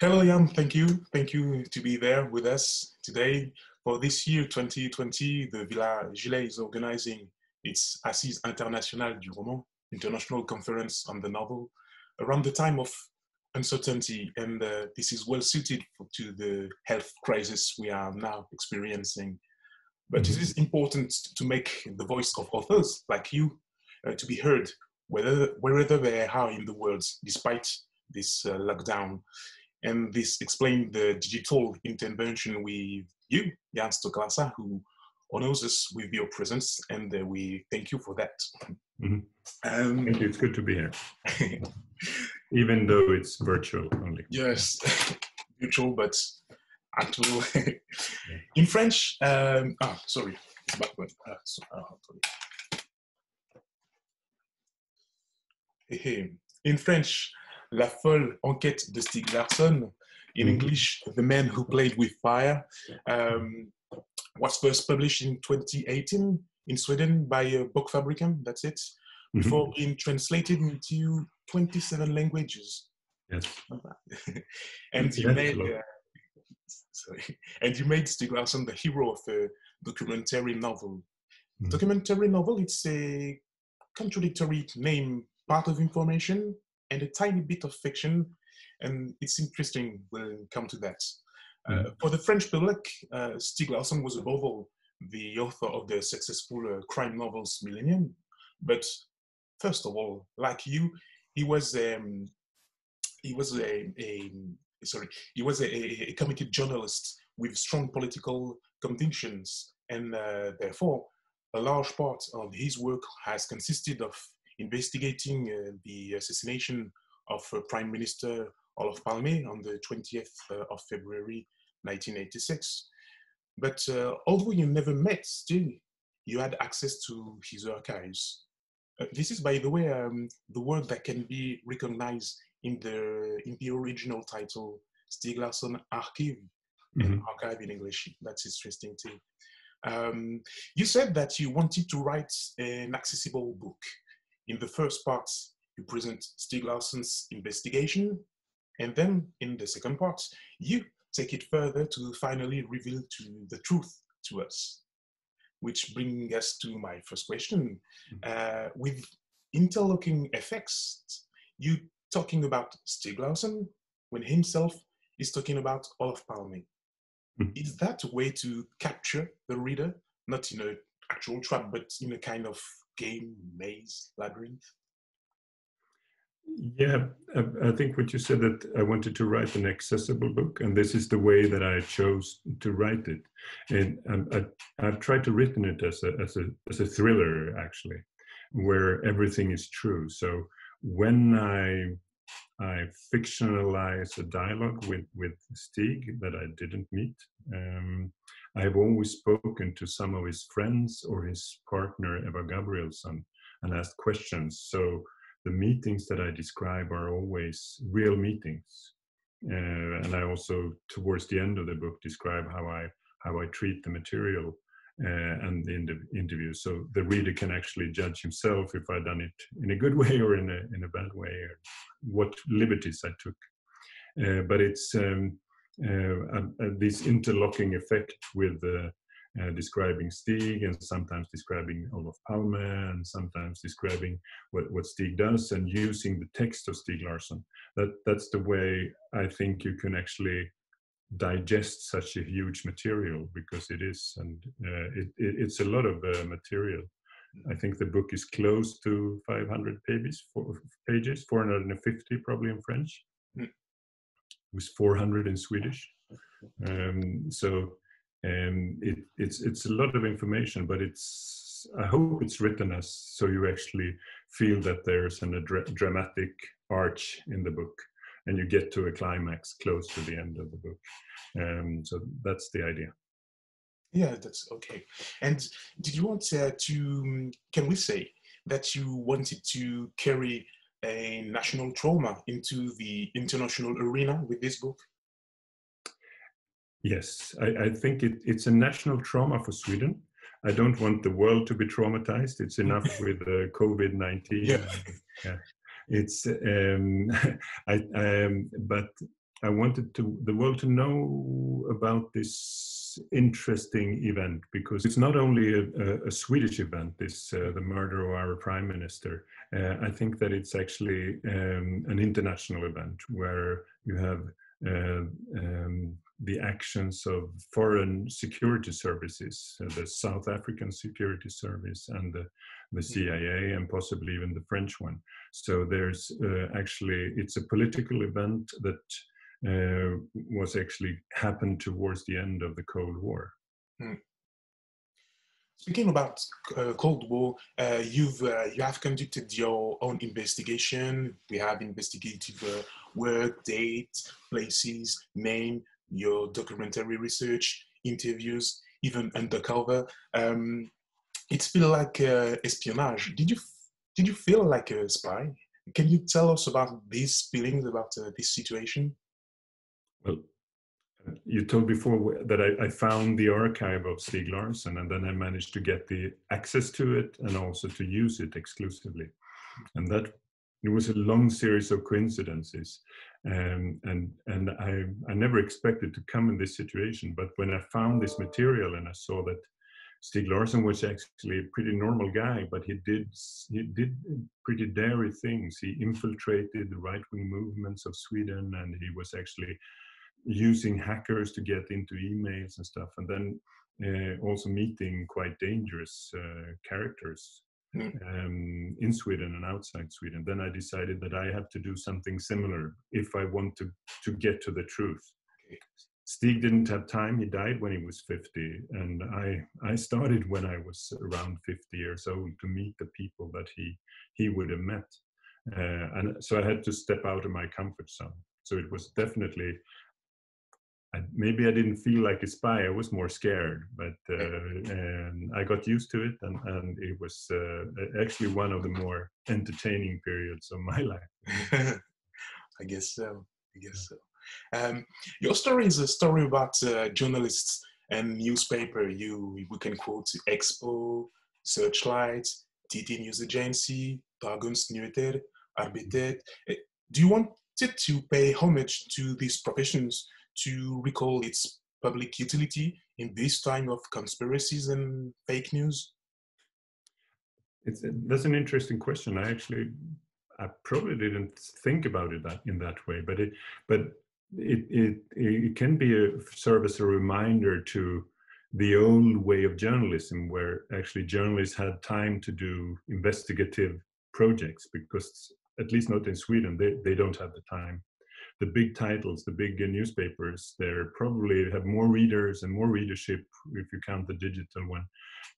Hello, Jan. Thank you. Thank you to be there with us today. For this year, 2020, the Villa Gillet is organizing its Assise Internationale du Roman, International Conference on the Novel, around the time of uncertainty. And uh, this is well suited to the health crisis we are now experiencing. But it is important to make the voice of authors like you uh, to be heard whether, wherever they are in the world, despite this uh, lockdown. And this explains the digital intervention with you, Jan Stocklassa, who honors us with your presence, and uh, we thank you for that. Mm-hmm. Um, thank you. It's good to be here, even though it's virtual only. Yes, virtual, but actual. In French, um, ah, sorry, backward. Ah, so, ah, in French, La folle enquête de Stieg Larsson, in mm-hmm. English, The Man Who Played with Fire, um, was first published in 2018 in Sweden by uh, Bokfabriken, that's it, mm-hmm. before mm-hmm. being translated into 27 languages. Yes. and you made, uh, sorry, and you made Stieg Larsson the hero of a documentary novel. Mm-hmm. Documentary novel, it's a contradictory name, part of information, and a tiny bit of fiction. And it's interesting, we'll come to that. Uh, mm-hmm. for the French public, uh, Stieg Larsson was above all the author of the successful uh, crime novels Millennium. But first of all, like you, he was um, he was a, a sorry he was a, a, committed journalist with strong political convictions, and uh, therefore a large part of his work has consisted of investigating uh, the assassination of uh, Prime Minister Olof Palme on the 20th uh, of February 1986. But although you never met, still you had access to his archives. Uh, this is, by the way, um, the word that can be recognized in the in the original title, Stieg Larsson Archive, mm-hmm. archive in English. That's interesting too. Um, you said that you wanted to write an accessible book. In the first part, you present Stieg Larsson's investigation, and then in the second part, you take it further to finally reveal to the truth to us. Which brings us to my first question. Mm-hmm. Uh, with interlocking effects, you talking about Stieg Larsson when himself is talking about Olof Palme. Mm-hmm. Is that a way to capture the reader, not in an actual trap, but in a kind of game, maze, labyrinth? Yeah, I, think what you said that I wanted to write an accessible book, and this is the way that I chose to write it. And um, I, have tried to written it as a as a as a thriller, actually, where everything is true. So when I I fictionalize a dialogue with with Stieg that I didn't meet. Um, I have always spoken to some of his friends or his partner Eva Gabrielsson, and asked questions. So the meetings that I describe are always real meetings. Uh, and I also, towards the end of the book, describe how I how I treat the material uh, and the interview, so the reader can actually judge himself if I've done it in a good way or in a in a bad way, or what liberties I took. Uh, but it's um, uh, this interlocking effect with uh, describing Stieg and sometimes describing Olof Palme and sometimes describing what, what Stieg does and using the text of Stieg Larsson. That, that's the way I think you can actually digest such a huge material because it is, and uh, it, it, it's a lot of uh, material. I think the book is close to 500 pages, four, pages 450 probably in French, mm. With 400 in Swedish. Um, so and it, it's it's a lot of information but it's i hope it's written as so you actually feel that there's an, a dra- dramatic arch in the book and you get to a climax close to the end of the book. Um, so that's the idea. Yeah that's okay. And did you want uh, to can we say that you wanted to carry a national trauma into the international arena with this book Yes, I, I think it, it's a national trauma for Sweden. I don't want the world to be traumatized. It's enough with uh, COVID nineteen. Yeah. yeah. It's um, I, um, but I wanted to the world to know about this interesting event because it's not only a, a Swedish event. This uh, the murder of our prime minister. Uh, I think that it's actually um, an international event where you have uh, um, the actions of foreign security services, uh, the South African Security Service and the, the mm. CIA, and possibly even the French one. So there's uh, actually it's a political event that uh, was actually happened towards the end of the Cold War. Hmm. Speaking about uh, Cold War, uh, you've uh, you have conducted your own investigation. We have investigative work, dates, places, name, your documentary research, interviews, even undercover. Um, it feels like uh, espionage. Did you did you feel like a spy? Can you tell us about these feelings about this situation? Well, you told before that I, I, found the archive of Stieg Larsson and then I managed to get the access to it and also to use it exclusively. And that it was a long series of coincidences. Um, and and I, I never expected to come in this situation. But when I found this material and I saw that Stieg Larsson was actually a pretty normal guy, but he did he did pretty daring things. He infiltrated the right wing movements of Sweden, and he was actually using hackers to get into emails and stuff, and then uh, also meeting quite dangerous uh, characters mm. um, in Sweden and outside Sweden. Then I decided that I have to do something similar if I want to to get to the truth. Okay. Stieg didn't have time. He died when he was 50, and I I started when I was around 50 years old to meet the people that he he would have met, uh, and so I had to step out of my comfort zone. So it was definitely I, maybe I didn't feel like a spy. I was more scared, but uh, and I got used to it, and, and it was uh, actually one of the more entertaining periods of my life. I guess so. I guess so. Um, your story is a story about uh, journalists and newspaper. You we can quote Expo, Searchlight, TT News Agency, Dagens Nyheter, Arbetet. Eh, do you want to pay homage to these professions to recall its public utility in this time of conspiracies and fake news? It's, that's an interesting question. I actually, I probably didn't think about it that in that way, but it, but it, it, it can be a serve as a reminder to the old way of journalism, where actually journalists had time to do investigative projects, because at least not in Sweden, they, they don't have the time the big titles, the big newspapers, they probably have more readers and more readership if you count the digital one,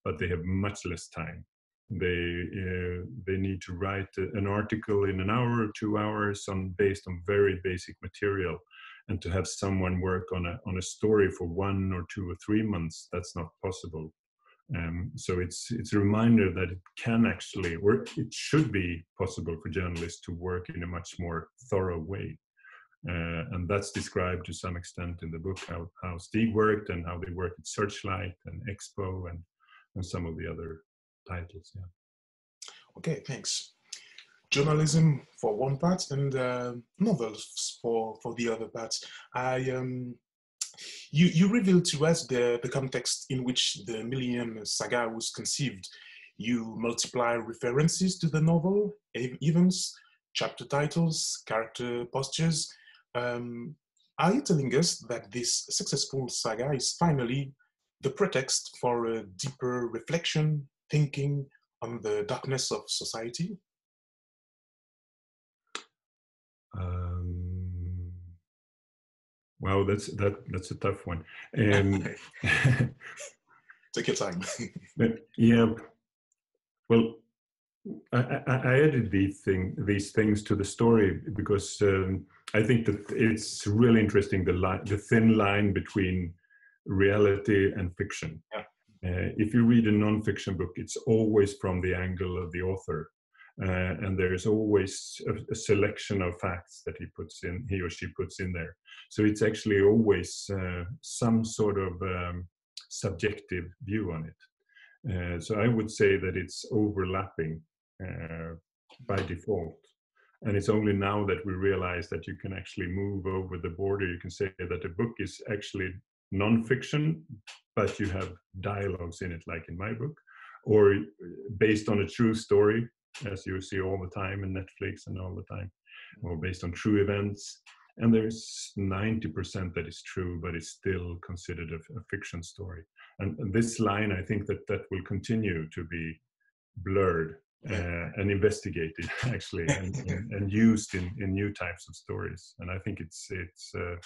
but they have much less time. They uh, they need to write an article in an hour or two hours on based on very basic material, and to have someone work on a on a story for one or two or three months, that's not possible. Um, so it's it's a reminder that it can actually, or it should be possible for journalists to work in a much more thorough way. Uh, and that's described to some extent in the book how, how worked and how they worked at Searchlight and Expo and, and some of the other titles. Yeah. Okay, thanks. Journalism for one part and uh, novels for, for the other part. I um, you you revealed to us the, the context in which the Millennium Saga was conceived. You multiply references to the novel, events, chapter titles, character postures, um, are you telling us that this successful saga is finally the pretext for a deeper reflection, thinking on the darkness of society? Um, wow, that's that that's a tough one. Um, Take your time. yeah. Well, I, I, added these thing, these things to the story because um, I think that it's really interesting the line, the thin line between reality and fiction. Yeah. Uh, if you read a nonfiction book, it's always from the angle of the author, uh, and there's always a, a, selection of facts that he puts in, he or she puts in there. So it's actually always uh, some sort of um, subjective view on it. Uh, so I would say that it's overlapping uh, by default. And it's only now that we realize that you can actually move over the border. You can say that a book is actually non-fiction, but you have dialogues in it, like in my book, or uh, based on a true story, as you see all the time in Netflix and all the time, or based on true events. And there's 90% that is true, but it's still considered a, a fiction story. And, and, this line, I think that that will continue to be blurred uh, and investigated actually and, and, and, used in, in new types of stories. And i think it's it's uh,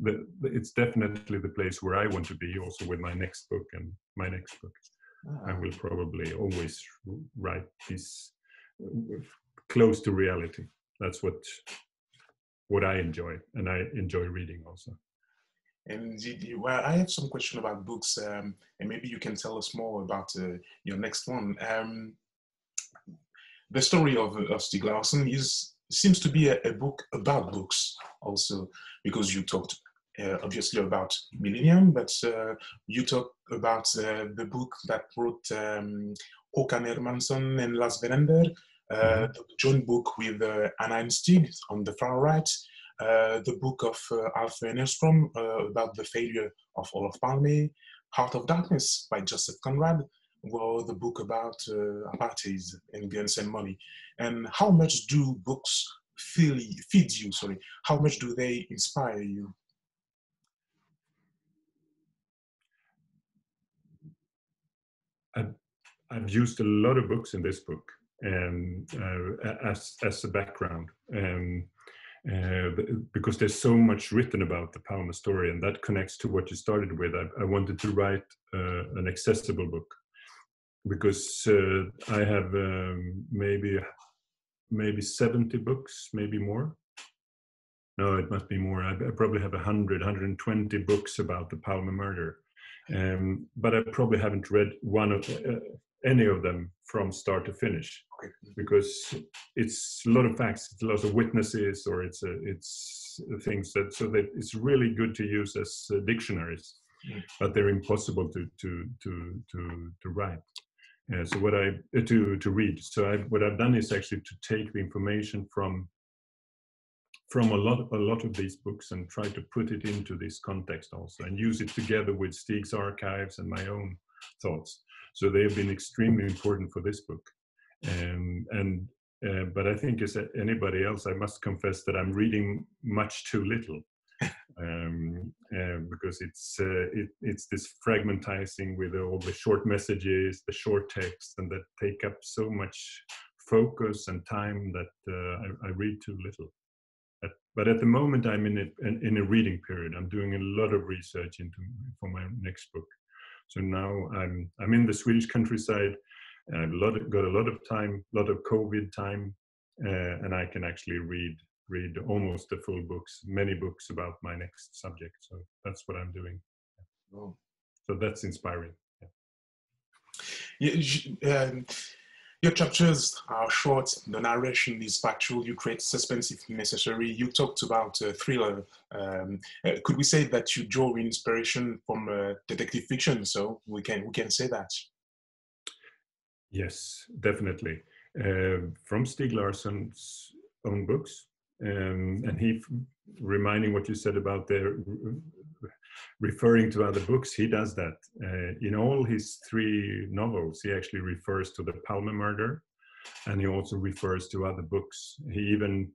the, it's definitely the place where i want to be also with my next book and my next book. I ah. will probably always write these uh, close to reality. That's what what i enjoy and i enjoy reading also. And well, I have some question about books, um, and maybe you can tell us more about uh, your next one. Um, the story of, of Stieg Larsson is seems to be a, a, book about books also because you talked uh, obviously about Millennium, but uh, you talk about uh, the book that wrote um, Håkan Hermansson and Lars Wellander, uh, mm-hmm. the joint book with uh, Anna Stieg on the far right, uh, the book of uh, Alf Enerström about the failure of Olof Palme, Heart of Darkness by Joseph Conrad, well, the book about uh, apartheid and guns and money. And how much do books feel, feed you? Sorry, how much do they inspire you? I've, I've used a lot of books in this book um, uh, as as a background. Um, uh, because there's so much written about the Palme story, and that connects to what you started with. I, I wanted to write uh, an accessible book because uh, I have um, maybe maybe 70 books, maybe more. No, it must be more. I, I probably have 100, 120 books about the Palme murder. Um, but I probably haven't read one of uh, any of them from start to finish because it's a lot of facts, it's a lot of witnesses, or it's a, it's things that so that it's really good to use as uh, dictionaries, mm. but they're impossible to to to to to write. Uh, so what I uh, to to read. So I, what I've done is actually to take the information from from a lot a lot of these books and try to put it into this context also and use it together with Stieg's archives and my own thoughts. So they have been extremely important for this book. Um, and uh, but I think as anybody else, I must confess that I'm reading much too little um, uh, because it's uh, it, it's this fragmentizing with all the short messages, the short text, and that take up so much focus and time that uh, I, I, read too little. But, but at the moment, I'm in a, in, in a reading period. I'm doing a lot of research into for my next book. So now I'm I'm in the Swedish countryside. I've got a lot of time, a lot of COVID time, uh, and I can actually read read almost the full books, many books about my next subject. So that's what I'm doing. Oh. So that's inspiring. Yeah. yeah um, your chapters are short, the narration is factual, you create suspense if necessary. You talked about a thriller. Um, uh, could we say that you draw inspiration from uh, detective fiction? So we can, we can say that. Yes, definitely. Uh, from Stieg Larsson's own books, um, and he reminding what you said about the referring to other books he does that. Uh, in all his three novels he actually refers to the palme murder and he also refers to other books. He even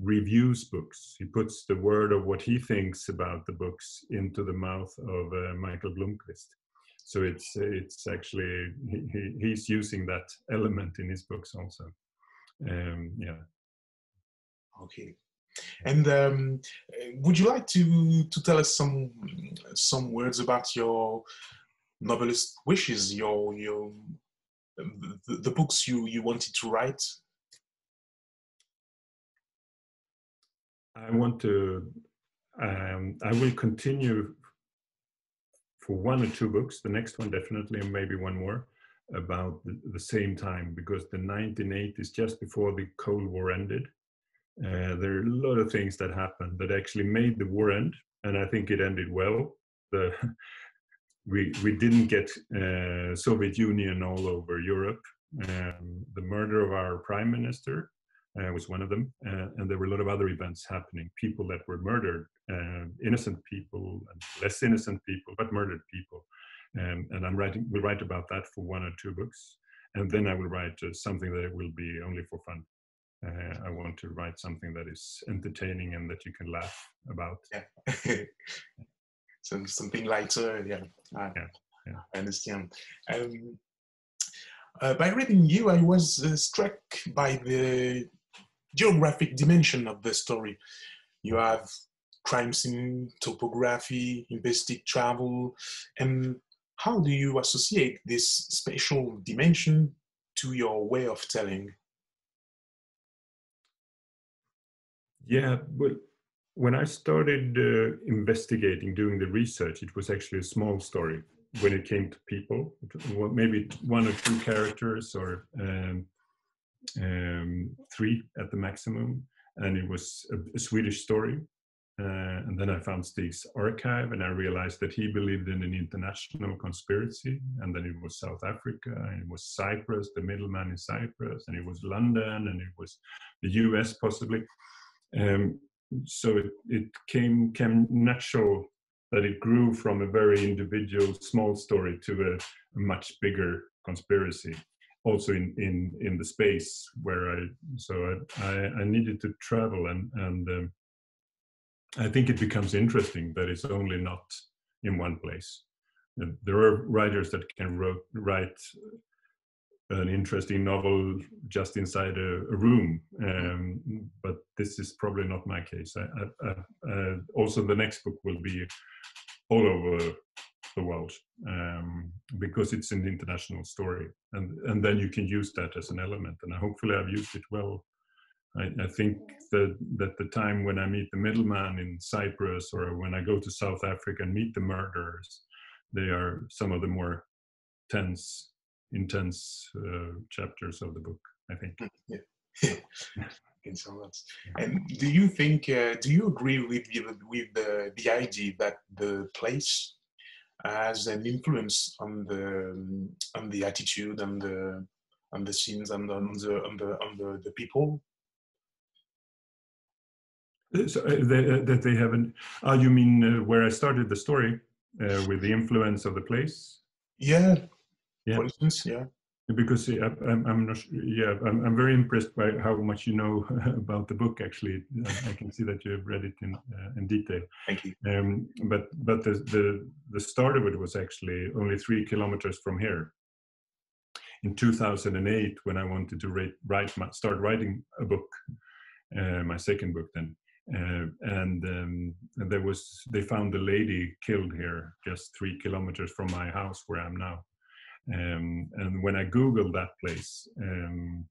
reviews books. He puts the word of what he thinks about the books into the mouth of uh, Mikael Blomkvist. So it's it's actually he, he's using that element in his books also. Um, yeah Okay. And um, would you like to to tell us some some words about your novelist wishes, your your the, the books you you wanted to write? I want to. Um, I will continue for one or two books. The next one definitely, and maybe one more about the, the same time because the 1980s, just before the Cold War ended, uh, there are a lot of things that happened that actually made the war end, and I think it ended well. The, we we didn't get uh, Soviet Union all over Europe. Um, the murder of our prime minister uh, was one of them, uh, and there were a lot of other events happening. People that were murdered, uh, innocent people, and less innocent people, but murdered people. Um, and I'm writing. Will write about that for one or two books, and then I will write something that will be only for fun. Uh, I want to write something that is entertaining and that you can laugh about. Yeah. Some, something lighter. Yeah. I, yeah. yeah. I understand. Um, uh, by reading you, I was uh, struck by the geographic dimension of the story. You have crime scene, topography, invested travel, and how do you associate this spatial dimension to your way of telling? Yeah, well, when I started uh, investigating, doing the research, it was actually a small story when it came to people, maybe one or two characters or um, um, three at the maximum. And it was a, a Swedish story. Uh, and then I found Stieg's archive and I realized that he believed in an international conspiracy. And then it was South Africa, and it was Cyprus, the middleman in Cyprus, and it was London, and it was the US possibly. Um, so it, it came, came natural that it grew from a very individual small story to a, a much bigger conspiracy also in, in, in the space where I so I, I, I needed to travel and and um, I think it becomes interesting that it's only not in one place. There are writers that can wrote, write an interesting novel just inside a, a room, um, but this is probably not my case. I, I, uh, also, the next book will be all over the world um, because it's an international story, and and then you can use that as an element. And hopefully, I've used it well. I, I think that that the time when I meet the middleman in Cyprus, or when I go to South Africa and meet the murderers, they are some of the more tense, intense uh, chapters of the book. I think. Yeah. Thanks so much. And do you think, uh, do you agree with with the, the idea that the place has an influence on the on the attitude and the on the scenes and on the on the on the, the people? Uh, so, uh, they, uh, that they haven't. Oh, you mean uh, where I started the story uh, with the influence of the place? Yeah. Yeah. For instance, yeah. Because I'm, I'm not yeah I'm, I'm very impressed by how much you know about the book actually. I can see that you have read it in uh, in detail. Thank you. Um, but but the, the the start of it was actually only three kilometers from here. In 2008 when I wanted to write, write my, start writing a book uh, my second book then uh, and, um, and there was they found a lady killed here just three kilometers from my house where I'm now um, and when I Googled that place um,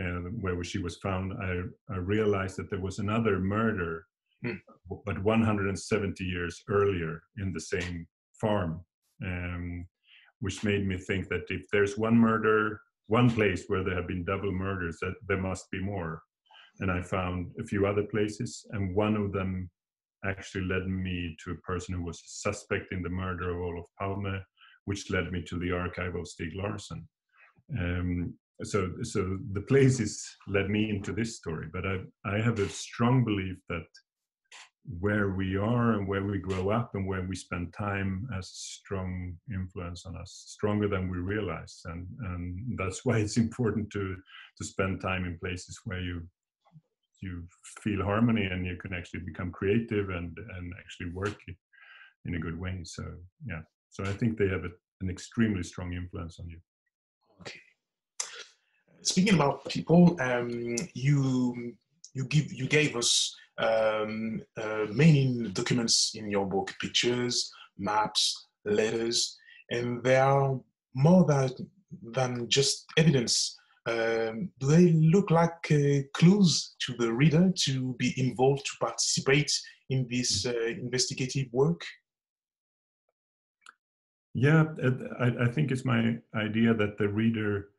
uh, where she was found, I, I, realized that there was another murder, hmm. but 170 years earlier in the same farm, um, which made me think that if there's one murder, one place where there have been double murders, that there must be more. And I found a few other places, and one of them actually led me to a person who was a suspect in the murder of Olof Palme which led me to the archive of Stieg Larsson. Um, so, so the places led me into this story, but I, I have a strong belief that where we are and where we grow up and where we spend time has a strong influence on us, stronger than we realize, and and that's why it's important to to spend time in places where you you feel harmony and you can actually become creative and and actually work in a good way. So yeah. So I think they have a, an extremely strong influence on you. Okay. Speaking about people, um, you you give you gave us um, uh, many documents in your book, pictures, maps, letters, and they are more than than just evidence. Um, do they look like uh, clues to the reader to be involved to participate in this uh, investigative work? Yeah, I, I think it's my idea that the reader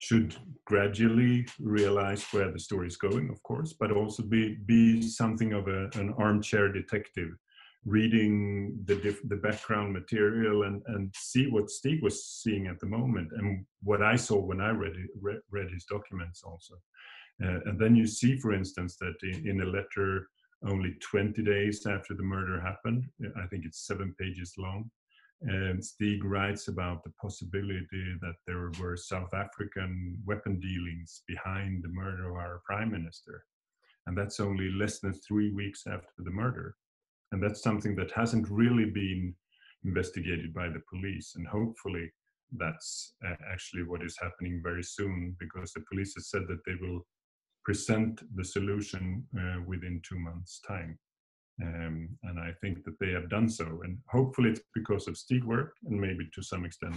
should gradually realize where the story is going, of course, but also be be something of a, an armchair detective, reading the diff, the background material and and see what Stieg was seeing at the moment and what I saw when I read read, read his documents also. Uh, and then you see, for instance, that in, in, a letter only 20 days after the murder happened, I think it's seven pages long, and Stieg writes about the possibility that there were South African weapon dealings behind the murder of our prime minister. And that's only less than three weeks after the murder. And that's something that hasn't really been investigated by the police. And hopefully, that's uh, actually what is happening very soon because the police has said that they will present the solution uh, within two months' time. Um, and I think that they have done so. And hopefully it's because of Stieg work and maybe to some extent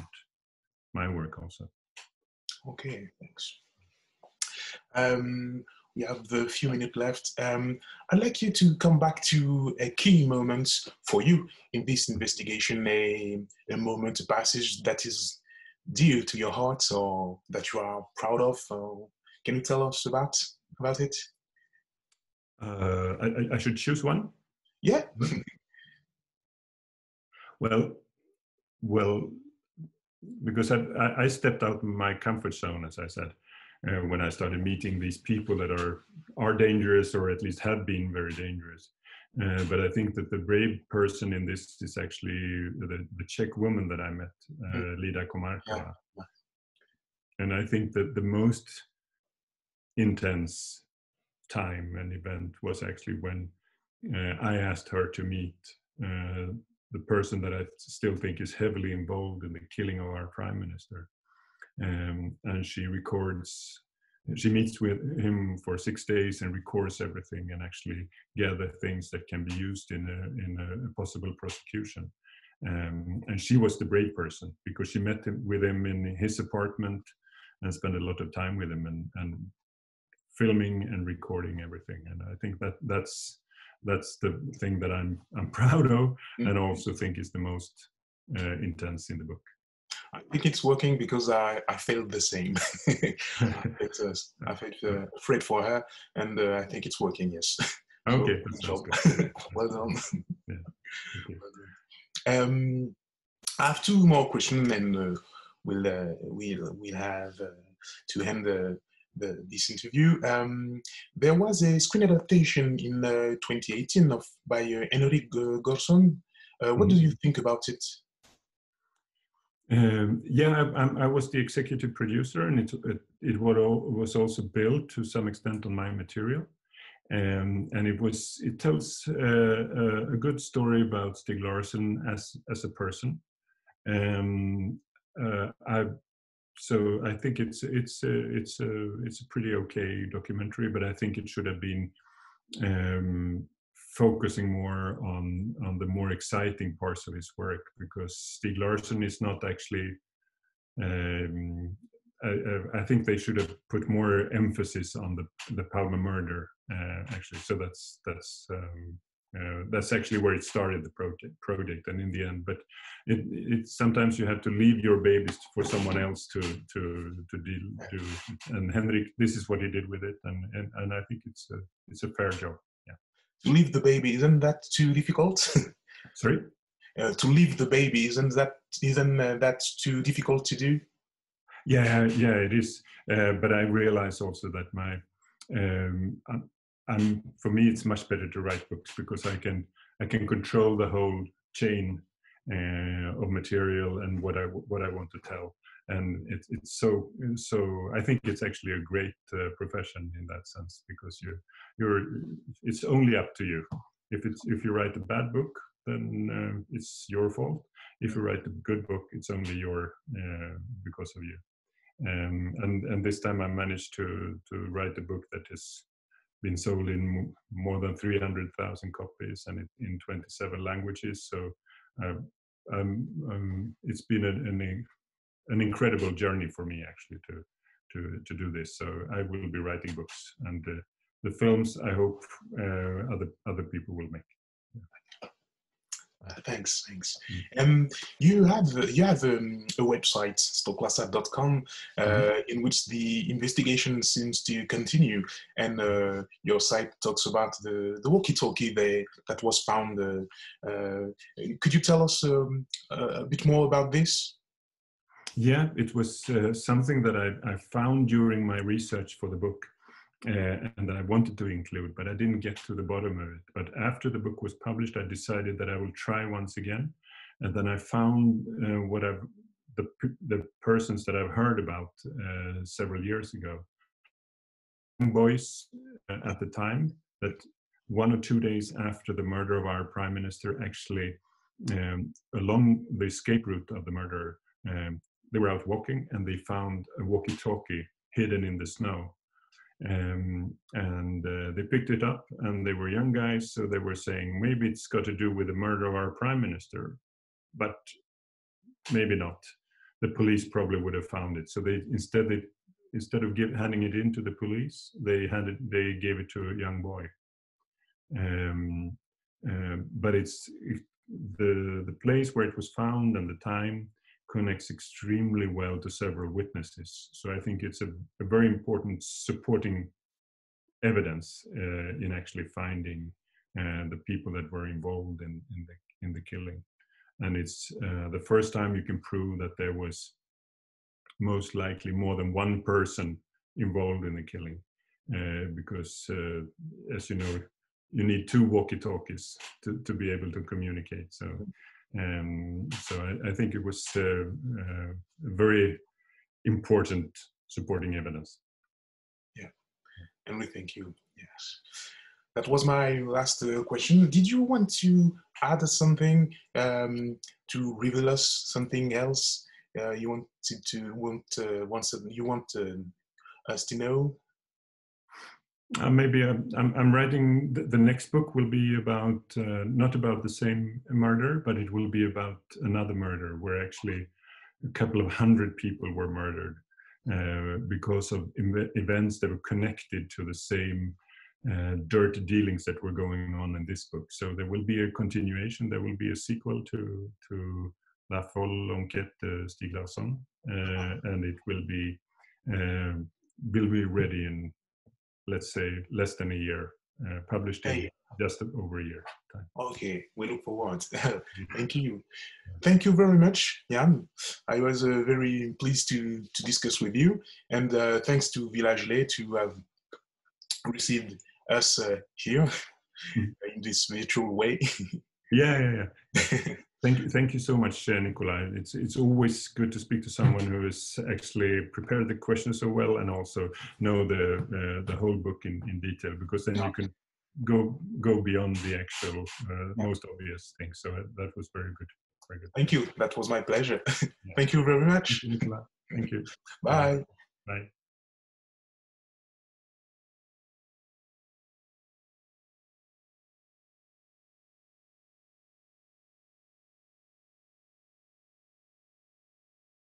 my work also. Okay, thanks. Um, we have a few minutes left. Um, I'd like you to come back to a key moment for you in this investigation, a, a moment, a passage that is dear to your heart or that you are proud of. Uh, can you tell us about about it? Uh, I, I should choose one. Yeah. well, well, because I, I stepped out of my comfort zone, as I said, uh, when I started meeting these people that are are dangerous or at least have been very dangerous. Uh, but I think that the brave person in this is actually the, the Czech woman that I met, uh, mm. Lida Komarková. Yeah. And I think that the most intense time and event was actually when I asked her to meet uh, the person that I still think is heavily involved in the killing of our prime minister. Um, and she records, she meets with him for six days and records everything and actually gather things that can be used in a, in a possible prosecution. Um, and she was the brave person because she met him, with him in his apartment and spent a lot of time with him and, and filming and recording everything. And I think that that's that's the thing that I'm I'm proud of, mm-hmm. and also think is the most uh, intense in the book. I think it's working because I, I felt the same. I felt, uh, I felt uh, afraid for her, and uh, I think it's working. Yes. Okay. So, well done. Yeah. Okay. Um, I have two more questions, and uh, we'll uh, we'll we'll have to end the the, this interview. Um, there was a screen adaptation in uh, 2018 of by uh, Henrik Georgsson. Uh, what mm. do mm-hmm. you think about it? Um, yeah, I, I, was the executive producer, and it, it, it was also built to some extent on my material. Um, and it was it tells uh, a good story about Stieg Larsson as as a person. Um, uh, I've so I think it's it's a, it's a it's a pretty okay documentary, but I think it should have been um, focusing more on on the more exciting parts of his work because Stieg Larsson is not actually. Um, I, I, think they should have put more emphasis on the the Palme murder uh, actually. So that's that's um, uh, that's actually where it started the project project and in the end but it, it sometimes you have to leave your babies for someone else to to to deal to and henrik this is what he did with it and and, and i think it's a it's a fair job yeah. To leave the baby isn't that too difficult? Sorry? Uh, to leave the baby isn't that isn't uh, that too difficult to do? Yeah yeah it is uh, but i realize also that my um, and for me it's much better to write books because i can i can control the whole chain uh, of material and what i what i want to tell. And it, it's so so i think it's actually a great uh, profession in that sense because you you're it's only up to you. If it's if you write a bad book then uh, it's your fault. If you write a good book it's only your uh, because of you. Um, and and this time i managed to to write a book that is been sold in more than 300,000 copies and in 27 languages. So uh, um, um, it's been an, an, an, incredible journey for me actually to, to, to do this. So I will be writing books and uh, the films I hope uh, other, other people will make. Uh, thanks, thanks. Mm. Um, you have you have um, a website, stocklassa.com, uh, mm-hmm. in which the investigation seems to continue, and uh, your site talks about the, the walkie-talkie they, that was found. Uh, uh, could you tell us um, a bit more about this? Yeah, it was uh, something that I, I, found during my research for the book. Uh, and I wanted to include, but I didn't get to the bottom of it. But after the book was published, I decided that I will try once again, and then I found uh, what I've the the persons that I've heard about uh, several years ago. Boys uh, at the time that one or two days after the murder of our prime minister, actually um, along the escape route of the murderer, um, they were out walking and they found a walkie-talkie hidden in the snow um, and uh, they picked it up and they were young guys so they were saying maybe it's got to do with the murder of our prime minister but maybe not. The police probably would have found it. So they instead they instead of give, handing it in to the police they handed they gave it to a young boy. Um, uh, but it's it, the the place where it was found and the time connects extremely well to several witnesses. So I think it's a, a very important supporting evidence uh, in actually finding uh, the people that were involved in, in, the, in the killing. And it's uh, the first time you can prove that there was most likely more than one person involved in the killing. Uh, because, uh, as you know, you need two walkie-talkies to, to be able to communicate. So um, so I, I, think it was uh, uh, very important supporting evidence. Yeah, and we thank you. Yes, that was my last uh, question. Did you want to add something um, to reveal us something else? Uh, you wanted to want once you want uh, us to know uh, maybe uh, I'm, I'm writing the, the, next book will be about uh, not about the same murder but it will be about another murder where actually a couple of hundred people were murdered uh, because of events that were connected to the same uh, dirt dealings that were going on in this book. So there will be a continuation there will be a sequel to to La Folle Enquête de Stieg Larsson uh, and it will be will be ready in let's say less than a year, uh, published in just over a year time. Okay, we look forward. Thank you. Thank you very much, Jan. I was uh, very pleased to, to discuss with you, and uh, thanks to Villa Gillet to have received us uh, here hmm. in this virtual way. yeah, yeah, yeah. Thank you, thank you so much, uh, Nikolai. It's it's always good to speak to someone who has actually prepared the question so well and also know the uh, the whole book in, in detail because then you can go go beyond the actual uh, most obvious things. So uh, that was very good. Very good. Thank you. That was my pleasure. thank you very much. Thank you, Nikolai. Thank you. Bye. Bye.